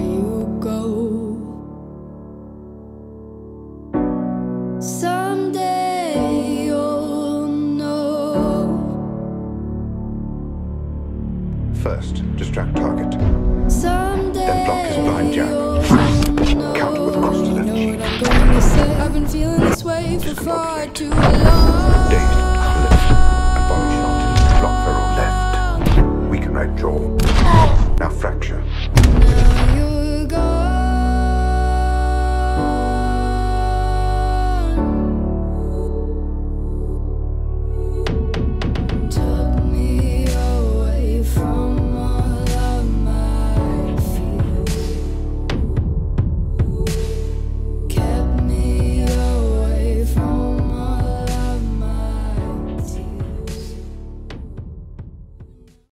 you go. Someday you'll know. First, distract target. Then block his blind. Counter with cross to. I've been feeling this way for far too long. jaw. Now fracture.